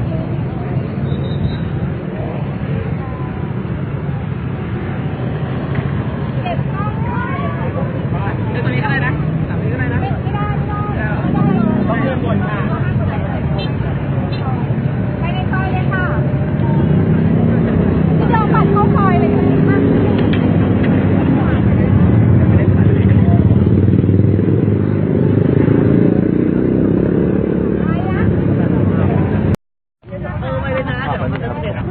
เค เก็บกล้องค่ะ เดี๋ยวตัวนี้ก็ได้นะสามนี้ก็ได้นะ ไม่ได้ไม่ได้ไม่ได้ ต้องเลื่อนบนค่ะ ไปในซอยเลยค่ะที่เราปัดเข้าซอยเลยค่ะไปนะ เออไปเลยนะ เดี๋ยวมันจะเสร็จอะ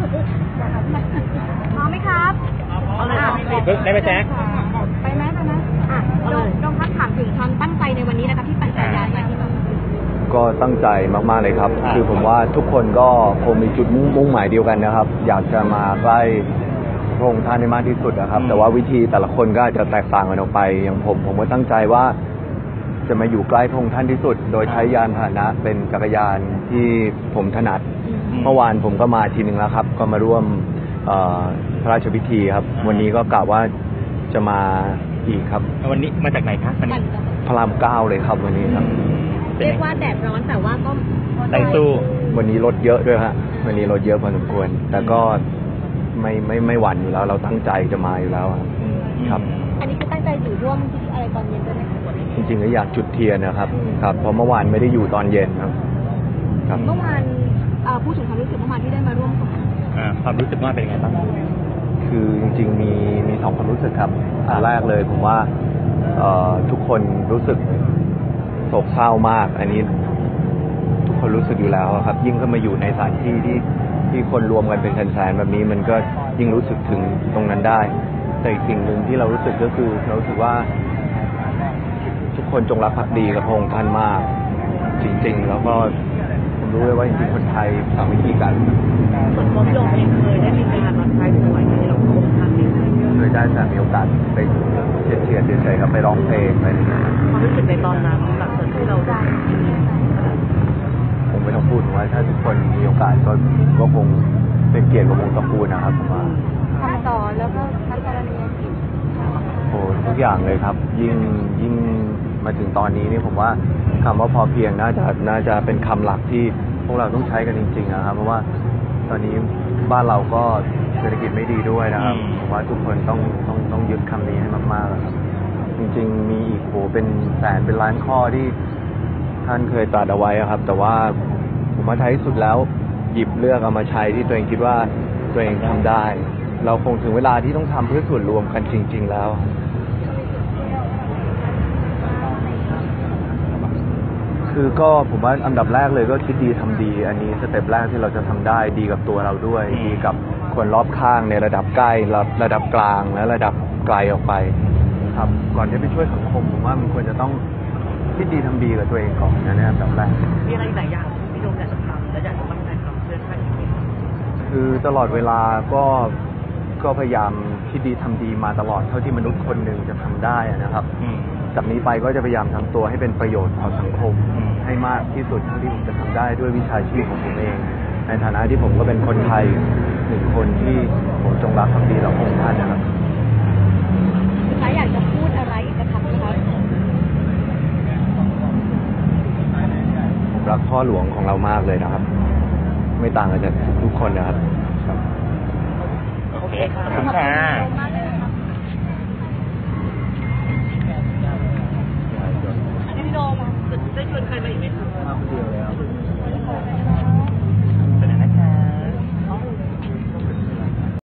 พร้อมไหมครับ เอา เลยอะได้ไหมแจ๊คไปไหมไปไหมอะโดมโดมพักถามถึงความตั้งใจในวันนี้นะคะที่ปั่นจักรยานมาที่นนท์ก็ตั้งใจมาก ๆ เลยครับ คือผมว่าทุกคนก็คงมีจุดมุ่งมุ่งหมายเดียวกันนะครับ อยากจะมาใกล้พระองค์ท่านให้มากที่สุดนะครับ แต่ว่าวิธีแต่ละคนก็อาจจะแตกต่างกันออกไป อย่างผม ผมก็ตั้งใจว่า จะมาอยู่ใกล้พระองค์ท่านที่สุด โดยใช้ยานพาหนะเป็นจักรยานที่ผมถนัด เมื่อวานผมก็มาทีหนึ่งแล้วครับ ก็มาร่วมเอ่อ พระราชพิธีครับ วันนี้ก็กะว่าจะมาอีกครับวันนี้มาจากไหนคะวันปั่นี้นจักรยานพระรามเก้าเลยครับวันนี้ครับ เรียกว่าแดดร้อนแต่ว่าก็ได้สู้วันนี้รถเยอะด้วยฮะวันนี้รถเยอะพอสมควร แต่ก็ไม่ไม่ไม่หวั่นอยู่แล้ว เราตั้งใจจะมาอยู่แล้วครับครับอันนี้คือตั้งใจอยู่ร่วมพิธีอะไรตอนเย็นด้วยไหมคะจริงๆก็อยากจุดเทียนนะครับ ครับเพราะเมื่อวานไม่ได้อยู่ตอนเย็นครับ ครับเมื่อวานเอ่อพูดถึงความรู้สึกเมื่อวานที่ ความรู้สึกว่าเป็นยังไงบ้างคือจริง ๆ มีมีสองความรู้สึกครับอันแรกเลยผมว่าเอ่อทุกคนรู้สึกโศกเศร้ามาก อันนี้ทุกคนรู้สึกอยู่แล้วครับ ยิ่งเข้ามาอยู่ในสถานที่ที่ที่คนรวมกันเป็นแสนๆแบบนี้มันก็ยิ่งรู้สึกถึงตรงนั้นได้ แต่อีกสิ่งหนึ่งที่เรารู้สึกก็คือเรารู้สึกว่า ทุกคนจงรักภักดีกับพระองค์ท่านมาก จริง ๆ แล้วก็ผมรู้เลยว่าจริงๆคนไทยสามัคคีกันส่วน ได้แต่มีโอกาสไปเชียร์เชียร์เฉยๆครับไปร้องเพลงอะไรอย่างเงี้ยความรู้สึกในตอนนั้นหลังจากที่เราได้ผมไม่ต้องพูดผมว่าถ้าทุกคนมีโอกาสก็ก็คงเป็นเกียรติกับวงตระกูลนะครับผมว่าคำสอนแล้วก็พระกรณียกิจโอ้ทุกอย่างเลยครับ ยิ่งยิ่งมาถึงตอนนี้นี่ผมว่าคำว่าพอเพียงน่าจะน่าจะเป็นคำหลักที่พวกเราต้องใช้กันจริงๆนะครับเพราะว่าตอนนี้บ้านเราก็ เศรษฐกิจไม่ดีด้วยนะครับผมว่าทุกคนต้องต้องต้องยึดคำนี้ให้มากๆอะครับ จริงๆ มีอีกโหเป็นแสนเป็นล้านข้อที่ท่านเคยตรัสเอาไว้อะครับ แต่ว่าผมว่าท้ายที่สุดแล้ว หยิบเลือกเอามาใช้ที่ตัวเองคิดว่าตัวเองทำได้ เราคงถึงเวลาที่ต้องทำเพื่อส่วนรวมกันจริง ๆ แล้ว คือก็ผมว่าอันดับแรกเลยก็คิดดีทำดี อันนี้สเต็ปแรกที่เราจะทำได้ดีกับตัวเราด้วยดีกับ คนรอบข้างในระดับใกล้ระระดับกลางและระดับไกลออกไปครับ ก่อนที่ไปช่วยสังคมผมว่ามันควรจะต้องคิดดีทำดีกับตัวเองก่อนนะเนี่ยอันดับแรก มีอะไรหลายอย่างที่พี่โดมอยากจะทำและอยากจะมั่นใจทำเพื่อท่านจริงคือตลอดเวลาก็ก็พยายามคิดดีทำดีมาตลอดเท่าที่มนุษย์คนหนึ่งจะทำได้อะนะครับอืมจากนี้ไปก็จะพยายามทำตัวให้เป็นประโยชน์ต่อสังคมอืมให้มากที่สุดเท่าที่ผมจะทำได้ด้วยวิชาชีพของผมเอง ในฐานะที่ผมก็เป็นคนไทยหนึ่งคนที่ผมจงรักภักดีต่อพระองค์ท่านนะครับสุดท้ายอยากจะพูดอะไรอีกสักคำไหมคะผมรักพ่อหลวงของเรามากเลยนะครับ ไม่ต่างกันจากทุกๆคนนะครับ โอเคขอบคุณค่ะพี่โดมได้ชวนใครมาอีกไหมคะมาคนเดียวเลยครับ